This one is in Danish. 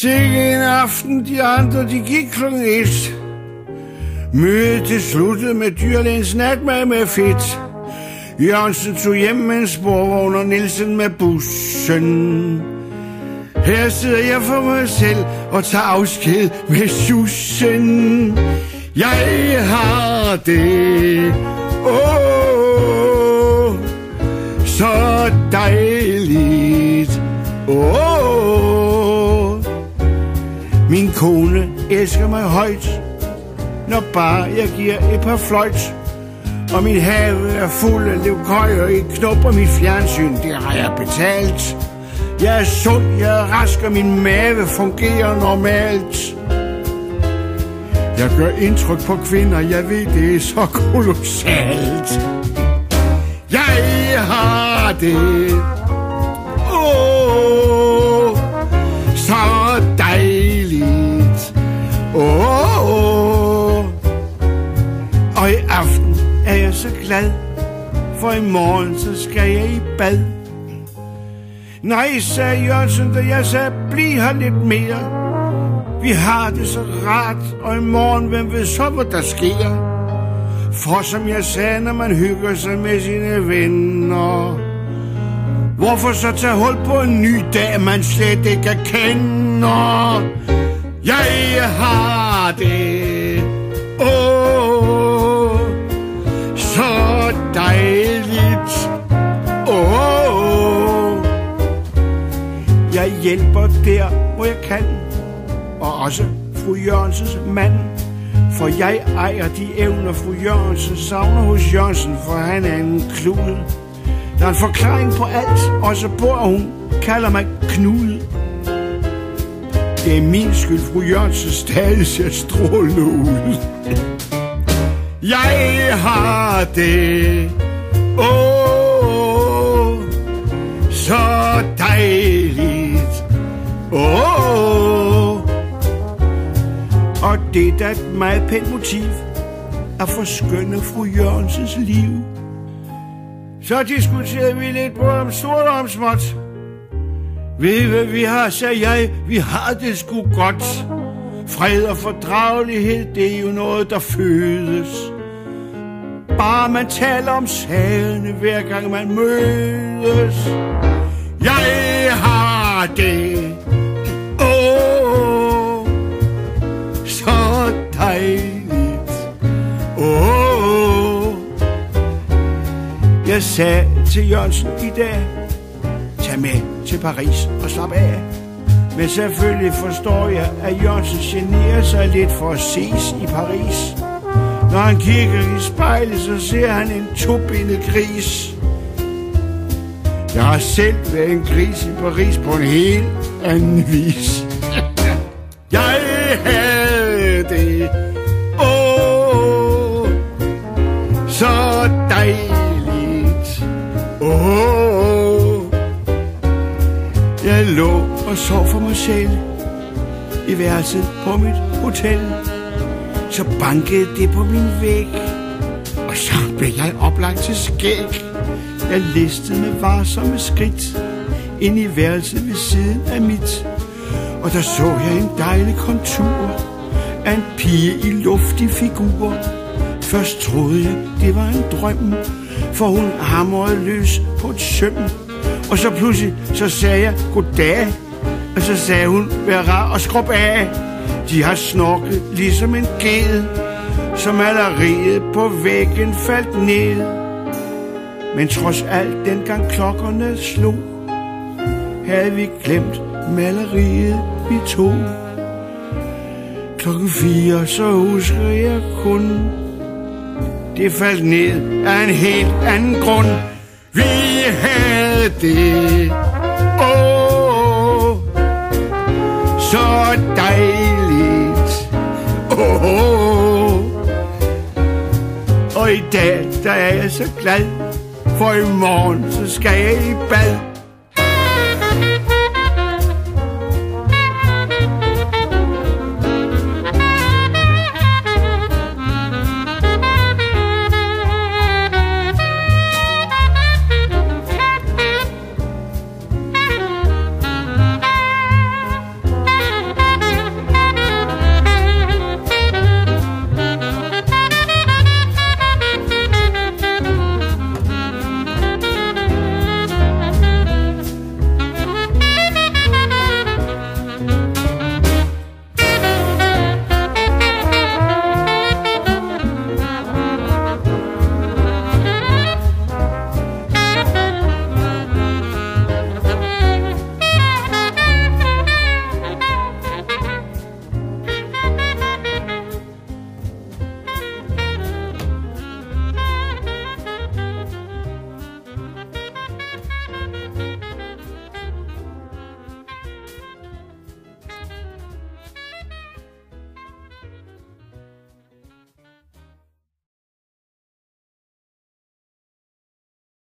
Sikke en aften, de andre, de gik kl. 1. Mødet det sluttede med dyrlægens natmad med fedt. Jørgensen tog hjem med en sporvogn og Nielsen med bussen. Her sidder jeg for mig selv og tager afsked med sussen. Jeg har det, åh, oh, så dejligt, åh. Oh kone elsker mig højt, når bare jeg giver et par fløjt. Og min have er fuld af levkøjer i knop og mit fjernsyn, det har jeg betalt. Jeg er sund, jeg er rask, og min mave fungerer normalt. Jeg gør indtryk på kvinder, jeg ved, det er så kolossalt. Jeg har det. For i morgen så skal jeg i bad. Nej, sagde Jørgensen, da jeg sagde, bliv her lidt mere. Vi har det så rart, og i morgen, hvem ved så, hvad der sker? For som jeg sagde, når man hygger sig med sine venner, hvorfor så tage hul på en ny dag, man slet ikke kender? Jeg har det, dejligt, åh. Jeg hjælper der, hvor jeg kan, og også fru Jørgensens mand. For jeg ejer de evner, fru Jørgensen savner hos Jørgensen, for han er en klud. Der er en forklaring på alt, og så bor hun kalder mig Knud. Det er min skyld, fru Jørgensen stadig ser strålende ud. Jeg har det, åh, oh, så dejligt, åh. oh, Og det er da et meget pænt motiv at forskønne fru Jørgensens liv. Så diskuterede vi lidt på om stort og om småt. Ved I, hvad vi har, sagde jeg. Vi har det sgu godt. Fred og fordragelighed, det er jo noget, der fødes. Bare man taler om sagerne, hver gang man mødes. Jeg har det. Åh, så dejligt. Åh. Jeg sagde til Jørgensen i dag, tag med til Paris og slap af. Men selvfølgelig forstår jeg, at Jørgensen generer sig lidt for at ses i Paris. Når han kigger i spejlet, så ser han en tobindet gris. Jeg har selv været en gris i Paris på en helt anden vis. jeg havde det. Åh, så dejligt. Åh, jeg lå og sov for mig selv i værelset på mit hotel. Så bankede det på min væg, og så blev jeg oplagt til skæg. Jeg listede med varsomme skridt ind i værelset ved siden af mit. Og der så jeg en dejlig kontur af en pige i luftig figur. Først troede jeg, det var en drøm, for hun hamrede løs på et søm. Og så pludselig, så sagde jeg goddag, og så sagde hun, vær rar og skrub af. De har snorket ligesom en ged, som maleriet på væggen faldt ned. Men trods alt, dengang klokkerne slog, havde vi glemt maleriet, vi to. Klokken fire, så husker jeg kun, det faldt ned af en helt anden grund. Vi havde det, så dejligt, åh. Og i dag, der er jeg så glad, for i morgen, så skal jeg i bad.